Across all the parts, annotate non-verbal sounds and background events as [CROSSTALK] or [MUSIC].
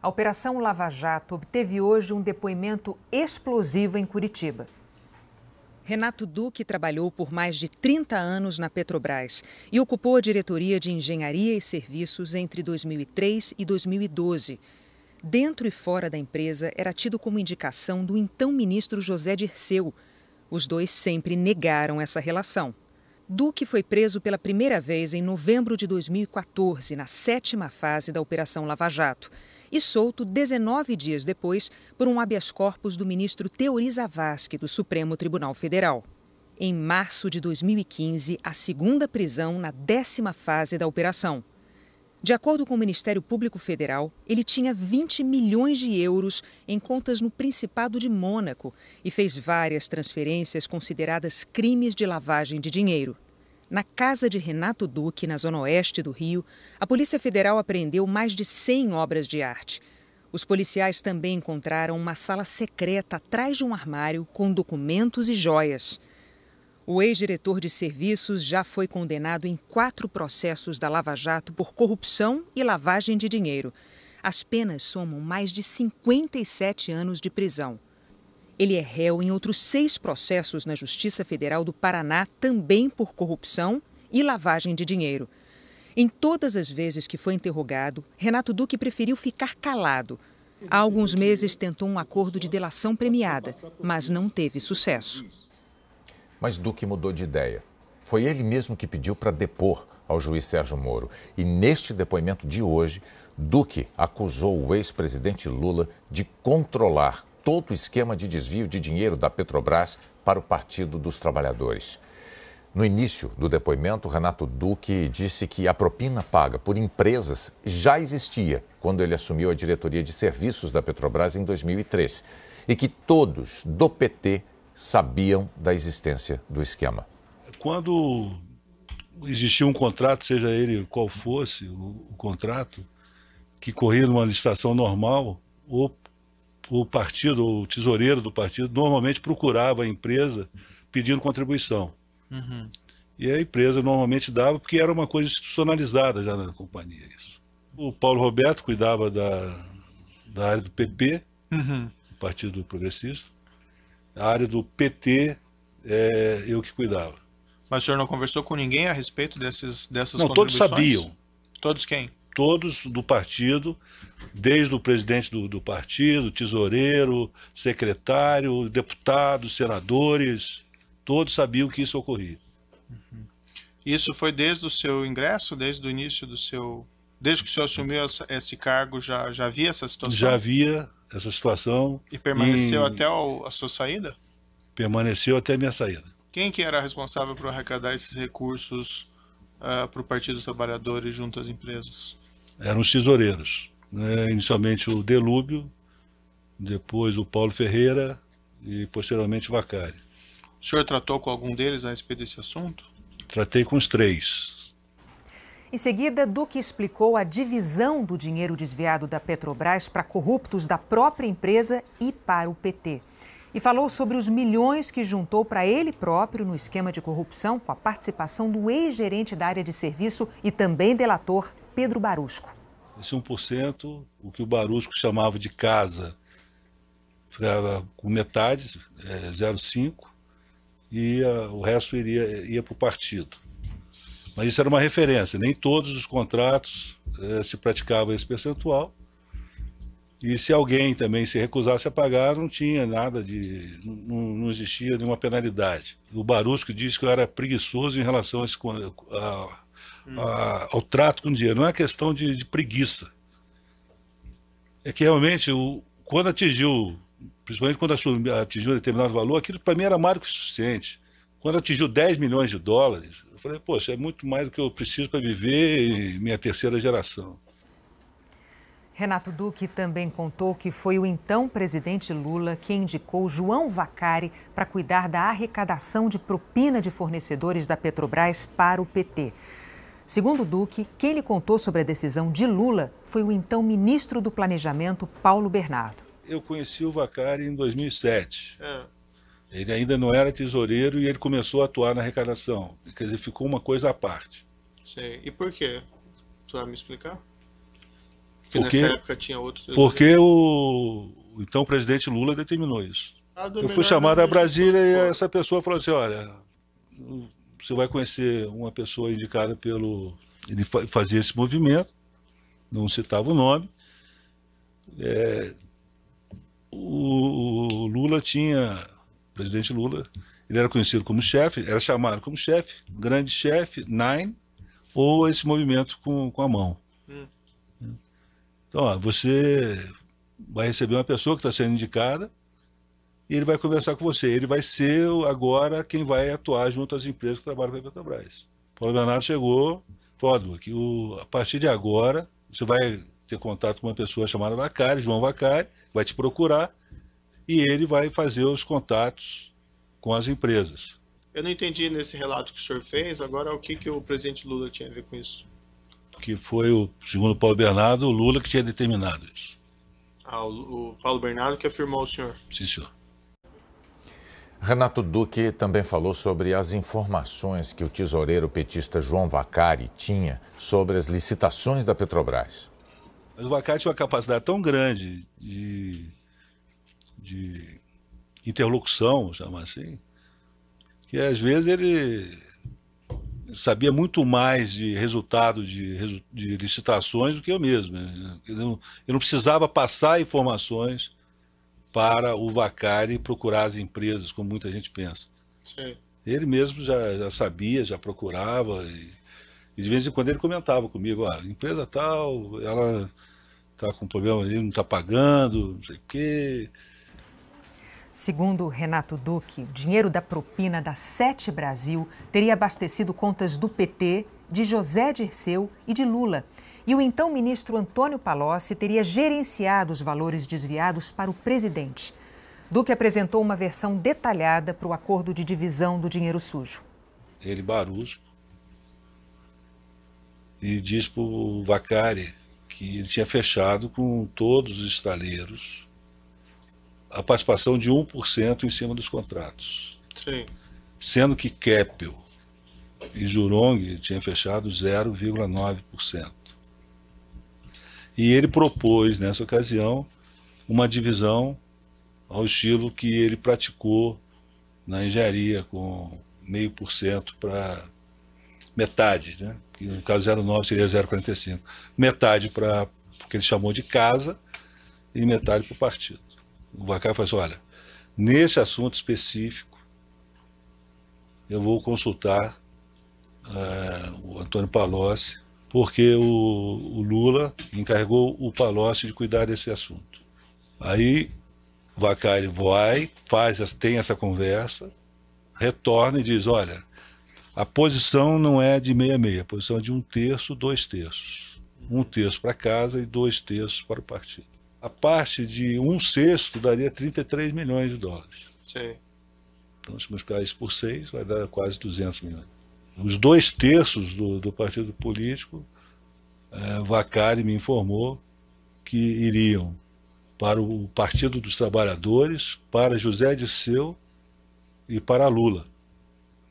A Operação Lava Jato obteve hoje um depoimento explosivo em Curitiba. Renato Duque trabalhou por mais de 30 anos na Petrobras e ocupou a diretoria de Engenharia e Serviços entre 2003 e 2012. Dentro e fora da empresa, era tido como indicação do então ministro José Dirceu. Os dois sempre negaram essa relação. Duque foi preso pela primeira vez em novembro de 2014, na sétima fase da Operação Lava Jato, e solto 19 dias depois por um habeas corpus do ministro Teori Zavascki, do Supremo Tribunal Federal. Em março de 2015, a segunda prisão na décima fase da operação. De acordo com o Ministério Público Federal, ele tinha 20 milhões de euros em contas no Principado de Mônaco e fez várias transferências consideradas crimes de lavagem de dinheiro. Na casa de Renato Duque, na zona oeste do Rio, a Polícia Federal apreendeu mais de 100 obras de arte. Os policiais também encontraram uma sala secreta atrás de um armário com documentos e joias. O ex-diretor de serviços já foi condenado em quatro processos da Lava Jato por corrupção e lavagem de dinheiro. As penas somam mais de 57 anos de prisão. Ele é réu em outros seis processos na Justiça Federal do Paraná, também por corrupção e lavagem de dinheiro. Em todas as vezes que foi interrogado, Renato Duque preferiu ficar calado. Há alguns meses tentou um acordo de delação premiada, mas não teve sucesso. Mas Duque mudou de ideia. Foi ele mesmo que pediu para depor ao juiz Sérgio Moro. E neste depoimento de hoje, Duque acusou o ex-presidente Lula de controlar todo o esquema de desvio de dinheiro da Petrobras para o Partido dos Trabalhadores. No início do depoimento, Renato Duque disse que a propina paga por empresas já existia quando ele assumiu a diretoria de serviços da Petrobras em 2003 e que todos do PT sabiam da existência do esquema. Quando existia um contrato, seja ele qual fosse o, o contrato, que corria numa licitação normal, ou o partido, o tesoureiro do partido, normalmente procurava a empresa pedindo contribuição. Uhum. E a empresa normalmente dava, porque era uma coisa institucionalizada já na companhia. Isso. O Paulo Roberto cuidava da, da área do PP, uhum. Partido Progressista. A área do PT, é eu que cuidava. Mas o senhor não conversou com ninguém a respeito desses, dessas não, Todos sabiam. Todos quem? Todos do partido desde o presidente do, do partido, tesoureiro, secretário, deputados, senadores, todos sabiam que isso ocorria. Uhum. Isso foi desde o seu ingresso, desde o início do seu. Desde que o senhor assumiu esse cargo, já, já havia essa situação? Já havia essa situação. E permaneceu em... até a sua saída? Permaneceu até a minha saída. Quem que era responsável por arrecadar esses recursos uh, para o Partido dos Trabalhadores junto às empresas? Eram os tesoureiros né, inicialmente o Delúbio, depois o Paulo Ferreira e posteriormente o Vacari. O senhor tratou com algum deles a respeito desse assunto? Tratei com os três. Em seguida, Duque explicou a divisão do dinheiro desviado da Petrobras para corruptos da própria empresa e para o PT. E falou sobre os milhões que juntou para ele próprio no esquema de corrupção com a participação do ex-gerente da área de serviço e também delator Pedro Barusco. Esse 1%, o que o Barusco chamava de casa, ficava com metade, é, 0,5%, e a, o resto iria, ia para o partido. Mas isso era uma referência, nem todos os contratos é, se praticava esse percentual. E se alguém também se recusasse a pagar, não tinha nada de. não, não existia nenhuma penalidade. O Barusco disse que eu era preguiçoso em relação a, esse, a, a, ao trato com o dinheiro. Não é questão de, de preguiça. É que realmente, o, quando atingiu, principalmente quando atingiu um determinado valor, aquilo para mim era mais do que suficiente. Quando atingiu 10 milhões de dólares, eu falei, poxa, é muito mais do que eu preciso para viver em minha terceira geração. Renato Duque também contou que foi o então presidente Lula quem indicou João Vacari para cuidar da arrecadação de propina de fornecedores da Petrobras para o PT. Segundo Duque, quem lhe contou sobre a decisão de Lula foi o então ministro do Planejamento, Paulo Bernardo. Eu conheci o Vacari em 2007. É. Ele ainda não era tesoureiro e ele começou a atuar na arrecadação. Quer dizer, ficou uma coisa à parte. Sei. E por quê? Tu vai me explicar? Porque, porque nessa época tinha outro. Porque o, então o presidente Lula determinou isso. Eu fui chamado a Brasília e essa pessoa falou assim: olha, você vai conhecer uma pessoa indicada pelo. Ele fazia esse movimento, não citava o nome. É, o, Lula tinha, presidente Lula, ele era conhecido como chefe, era chamado como chefe, grande chefe, Nine, ou esse movimento com, com a mão. Hum. Então, ó, você vai receber uma pessoa que está sendo indicada e ele vai conversar com você. Ele vai ser agora quem vai atuar junto às empresas que trabalham com a Petrobras. Paulo Bernardo chegou, falou que o, a partir de agora você vai ter contato com uma pessoa chamada Vacari, João Vacari, vai te procurar e ele vai fazer os contatos com as empresas. Eu não entendi nesse relato que o senhor fez, agora o que, que o presidente Lula tinha a ver com isso? Que foi, o, segundo Paulo Bernardo, o Lula que tinha determinado isso. Ah, o, o Paulo Bernardo que afirmou o senhor? Sim, senhor. Renato Duque também falou sobre as informações que o tesoureiro petista João Vacari tinha sobre as licitações da Petrobras. Mas o Vacari tinha uma capacidade tão grande de, de interlocução, chama assim, que às vezes ele sabia muito mais de resultado de, de licitações do que eu mesmo. Né? Eu não, eu não precisava passar informações para o Vacari procurar as empresas, como muita gente pensa. Sim. Ele mesmo já, já, sabia, já procurava, e, e, de vez em quando ele comentava comigo, ah, empresa tal, ela está com problema ali, não está pagando, não sei o quê. Segundo Renato Duque, o dinheiro da propina da Sete Brasil teria abastecido contas do PT, de José Dirceu e de Lula. E o então ministro Antônio Palocci teria gerenciado os valores desviados para o presidente. Duque apresentou uma versão detalhada para o acordo de divisão do dinheiro sujo. Ele, Barusco, e diz para o Vacari que ele tinha fechado com todos os estaleiros a participação de 1% em cima dos contratos. Sim. Sendo que Keppel e Jurong tinham fechado 0,9%. E ele propôs, nessa ocasião, uma divisão ao estilo que ele praticou na engenharia, com meio por cento para metade, né? que no caso 0,9 seria 0,45. Metade para o que ele chamou de casa e metade para o partido. O Bacai falou assim, olha, nesse assunto específico, eu vou consultar uh, o Antônio Palocci porque o, o Lula encarregou o Palocci de cuidar desse assunto. Aí o Vacari vai, faz, tem essa conversa, retorna e diz, olha, a posição não é de meia-meia, a posição é de um terço, dois terços. Um terço para casa e dois terços para o partido. A parte de um sexto daria 33 milhões de dólares. Sim. Então, se multiplicar isso por seis, vai dar quase 200 milhões os dois terços do, do partido político, é, Vacari me informou que iriam para o Partido dos Trabalhadores, para José Disseu e para Lula.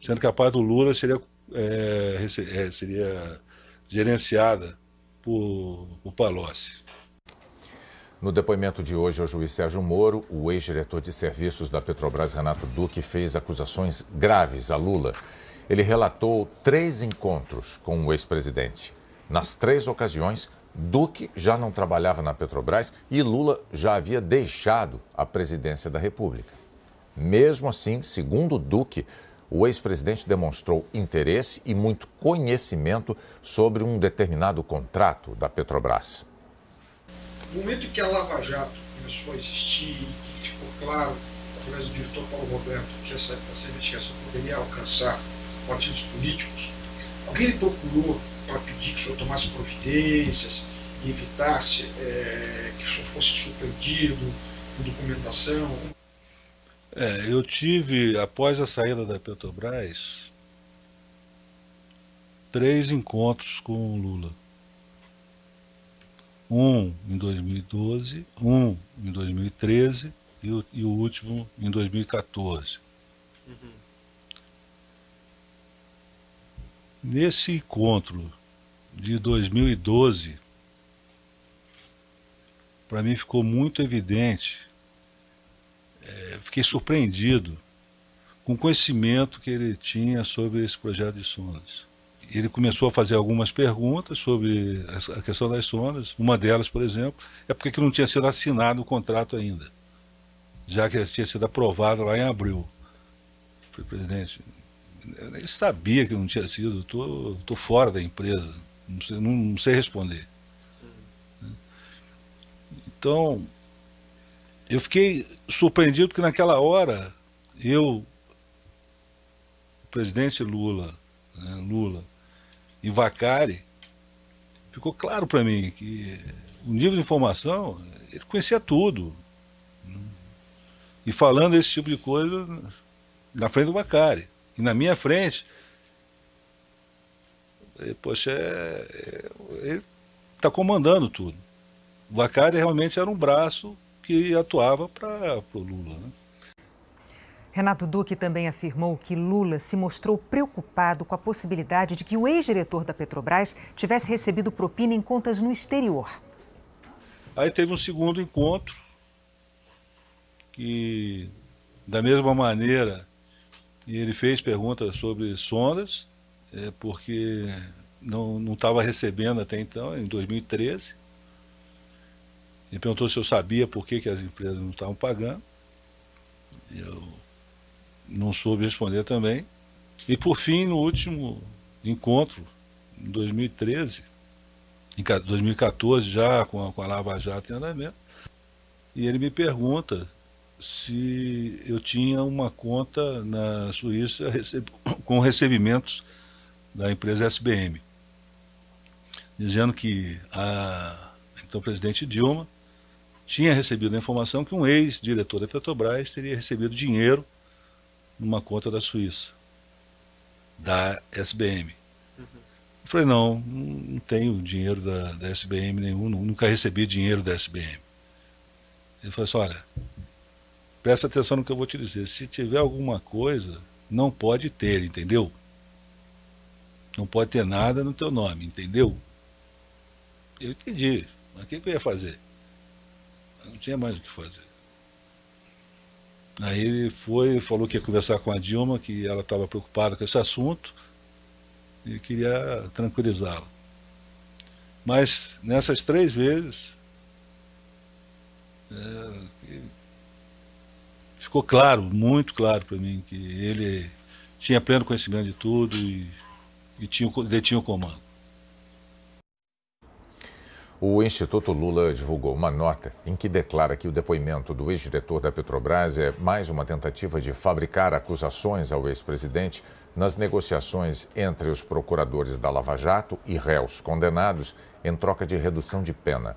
Sendo que a parte do Lula seria, é, é, seria gerenciada por, por Palocci. No depoimento de hoje ao juiz Sérgio Moro, o ex-diretor de serviços da Petrobras, Renato Duque, fez acusações graves a Lula ele relatou três encontros com o ex-presidente. Nas três ocasiões, Duque já não trabalhava na Petrobras e Lula já havia deixado a presidência da República. Mesmo assim, segundo Duque, o ex-presidente demonstrou interesse e muito conhecimento sobre um determinado contrato da Petrobras. No momento em que a Lava Jato começou a existir, ficou claro, através do diretor Paulo Roberto, que essa, essa investigação poderia alcançar partidos políticos, alguém lhe procurou para pedir que o senhor tomasse providências e evitasse é, que o senhor fosse surpreendido com documentação? É, eu tive, após a saída da Petrobras, três encontros com o Lula. Um em 2012, um em 2013 e o, e o último em 2014. Uhum. Nesse encontro de 2012, para mim ficou muito evidente, é, fiquei surpreendido com o conhecimento que ele tinha sobre esse projeto de sondas. Ele começou a fazer algumas perguntas sobre a questão das sondas. Uma delas, por exemplo, é porque não tinha sido assinado o contrato ainda, já que tinha sido aprovado lá em abril. Falei, presidente, ele sabia que não tinha sido, estou fora da empresa, não sei, não, não sei responder. Então, eu fiquei surpreendido porque naquela hora eu, o presidente Lula, né, Lula e Vacari, ficou claro para mim que o nível de informação, ele conhecia tudo. E falando esse tipo de coisa na frente do Vacari. E na minha frente, poxa, é, é, ele está comandando tudo. O Vacari realmente era um braço que atuava para o Lula. Né? Renato Duque também afirmou que Lula se mostrou preocupado com a possibilidade de que o ex-diretor da Petrobras tivesse recebido propina em contas no exterior. Aí teve um segundo encontro, que da mesma maneira ele fez perguntas sobre sondas, é, porque não estava recebendo até então, em 2013. Ele perguntou se eu sabia por que, que as empresas não estavam pagando. Eu não soube responder também. E por fim, no último encontro, em 2013, em 2014, já com a, com a Lava Jato em andamento, e ele me pergunta se eu tinha uma conta na Suíça [COUGHS] com recebimentos da empresa SBM, dizendo que a então presidente Dilma tinha recebido a informação que um ex-diretor da Petrobras teria recebido dinheiro numa conta da Suíça, da SBM. Uhum. Eu falei, não, não tenho dinheiro da, da SBM nenhum, nunca recebi dinheiro da SBM. Ele falou assim, olha, presta atenção no que eu vou te dizer. Se tiver alguma coisa, não pode ter, entendeu? Não pode ter nada no teu nome, entendeu? Eu entendi. Mas o que, que eu ia fazer? Eu não tinha mais o que fazer. Aí ele foi, falou que ia conversar com a Dilma, que ela estava preocupada com esse assunto e queria tranquilizá-la. Mas nessas três vezes, é, ficou claro, muito claro para mim, que ele tinha pleno conhecimento de tudo e, e tinha, detinha o comando. O Instituto Lula divulgou uma nota em que declara que o depoimento do ex-diretor da Petrobras é mais uma tentativa de fabricar acusações ao ex-presidente nas negociações entre os procuradores da Lava Jato e réus condenados em troca de redução de pena.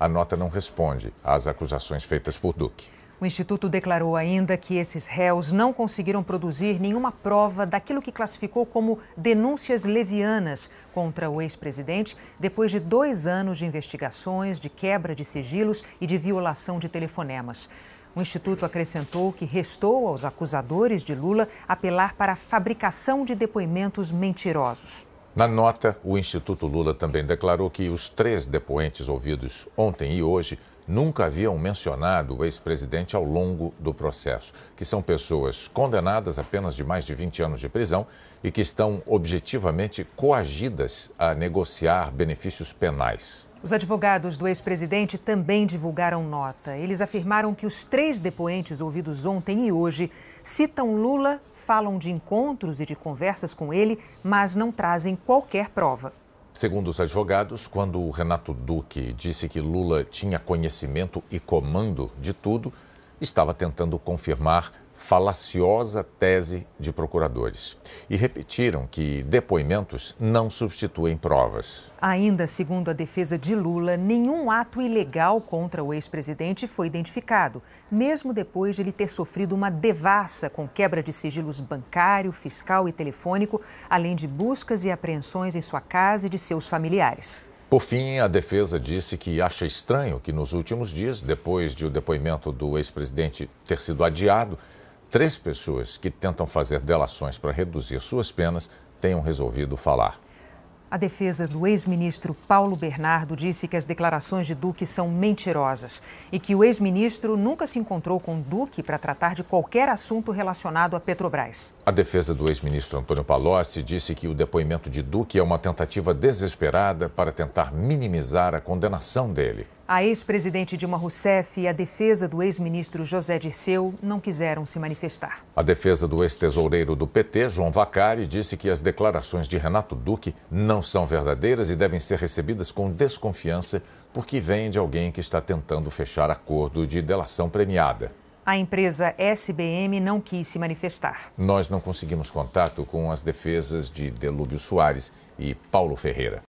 A nota não responde às acusações feitas por Duque. O Instituto declarou ainda que esses réus não conseguiram produzir nenhuma prova daquilo que classificou como denúncias levianas contra o ex-presidente, depois de dois anos de investigações, de quebra de sigilos e de violação de telefonemas. O Instituto acrescentou que restou aos acusadores de Lula apelar para a fabricação de depoimentos mentirosos. Na nota, o Instituto Lula também declarou que os três depoentes ouvidos ontem e hoje nunca haviam mencionado o ex-presidente ao longo do processo, que são pessoas condenadas a apenas de mais de 20 anos de prisão e que estão objetivamente coagidas a negociar benefícios penais. Os advogados do ex-presidente também divulgaram nota. Eles afirmaram que os três depoentes ouvidos ontem e hoje citam Lula, falam de encontros e de conversas com ele, mas não trazem qualquer prova. Segundo os advogados, quando Renato Duque disse que Lula tinha conhecimento e comando de tudo, estava tentando confirmar falaciosa tese de procuradores e repetiram que depoimentos não substituem provas. Ainda segundo a defesa de Lula, nenhum ato ilegal contra o ex-presidente foi identificado, mesmo depois de ele ter sofrido uma devassa com quebra de sigilos bancário, fiscal e telefônico, além de buscas e apreensões em sua casa e de seus familiares. Por fim, a defesa disse que acha estranho que nos últimos dias, depois de o depoimento do ex-presidente ter sido adiado, Três pessoas que tentam fazer delações para reduzir suas penas tenham resolvido falar. A defesa do ex-ministro Paulo Bernardo disse que as declarações de Duque são mentirosas e que o ex-ministro nunca se encontrou com Duque para tratar de qualquer assunto relacionado à Petrobras. A defesa do ex-ministro Antônio Palocci disse que o depoimento de Duque é uma tentativa desesperada para tentar minimizar a condenação dele. A ex-presidente Dilma Rousseff e a defesa do ex-ministro José Dirceu não quiseram se manifestar. A defesa do ex-tesoureiro do PT, João Vacari, disse que as declarações de Renato Duque não são verdadeiras e devem ser recebidas com desconfiança porque vêm de alguém que está tentando fechar acordo de delação premiada. A empresa SBM não quis se manifestar. Nós não conseguimos contato com as defesas de Delúbio Soares e Paulo Ferreira.